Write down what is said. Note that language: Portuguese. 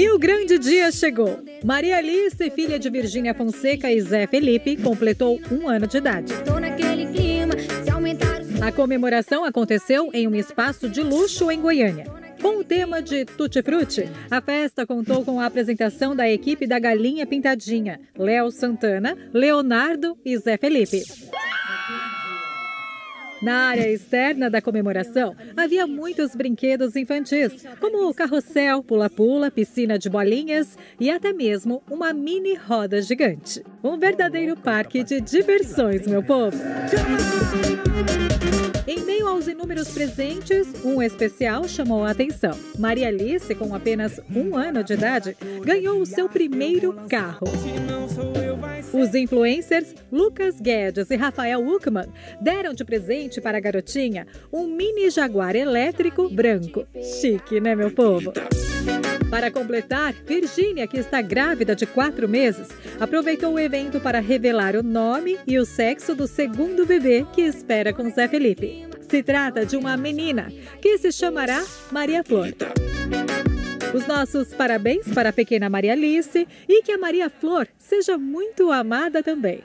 E o grande dia chegou. Maria Alice, filha de Virgínia Fonseca e Zé Felipe, completou um ano de idade. A comemoração aconteceu em um espaço de luxo em Goiânia. Com o tema de Tutti Frutti, a festa contou com a apresentação da equipe da Galinha Pintadinha, Léo Santana, Leonardo e Zé Felipe. Na área externa da comemoração, havia muitos brinquedos infantis, como o carrossel, pula-pula, piscina de bolinhas e até mesmo uma mini roda gigante. Um verdadeiro parque de diversões, meu povo! Em meio aos inúmeros presentes, um especial chamou a atenção. Maria Alice, com apenas um ano de idade, ganhou o seu primeiro carro. Os influencers Lucas Guedes e Rafael Uckman deram de presente para a garotinha um mini Jaguar elétrico branco. Chique, né, meu povo? Para completar, Virgínia, que está grávida de quatro meses, aproveitou o evento para revelar o nome e o sexo do segundo bebê que espera com Zé Felipe. Se trata de uma menina que se chamará Maria Flor. Os nossos parabéns para a pequena Maria Alice e que a Maria Flor seja muito amada também.